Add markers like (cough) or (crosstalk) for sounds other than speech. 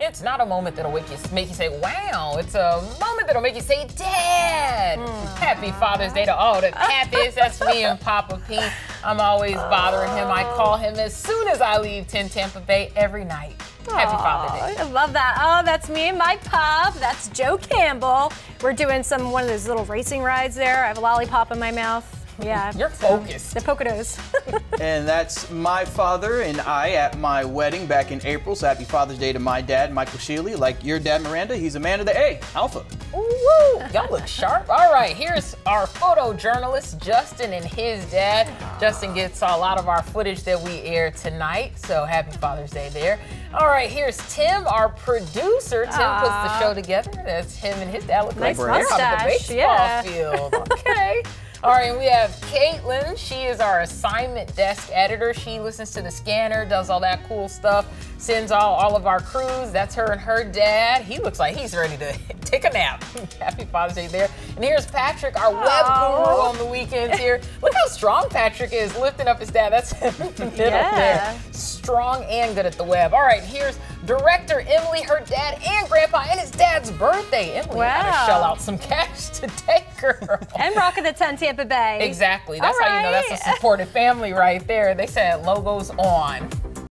It's not a moment that'll make you, make you say, wow. It's a moment that'll make you say, Dad. Mm. Happy Father's Day to all the pappies. That's me and Papa P. I'm always bothering him. I call him as soon as I leave 10 Tampa Bay every night. Happy Father's Day. I love that. Oh, that's me and my pop. That's Joe Campbell. We're doing some one of those little racing rides there. I have a lollipop in my mouth. Yeah. (laughs) You're focused. The Poconos. (laughs) and that's my father and I at my wedding back in April. So happy Father's Day to my dad, Michael Sheely. Like your dad, Miranda, he's a man of the A, Alpha. Woo! Y'all look sharp. All right, here's our photojournalist, Justin, and his dad. Justin gets a lot of our footage that we air tonight. So happy Father's Day there. All right, here's Tim, our producer. Tim Aww. puts the show together. That's him and his dad look nice like they're out of the baseball yeah. field. (laughs) Okay. All right, we have Caitlin. She is our assignment desk editor. She listens to the scanner, does all that cool stuff, sends all, all of our crews. That's her and her dad. He looks like he's ready to (laughs) take a nap. (laughs) Happy Father's Day there. And here's Patrick, our web guru on the weekends here. Look how strong Patrick is lifting up his dad. That's (laughs) him in the middle yeah. there. Strong and good at the web. All right, here's director Emily, her dad and grandpa, and his dad's birthday. Emily wow. had to shell out some cash today, girl. And rocking the 10 Tampa Bay. Exactly. That's how you know that's a supportive family right there. They said logos on.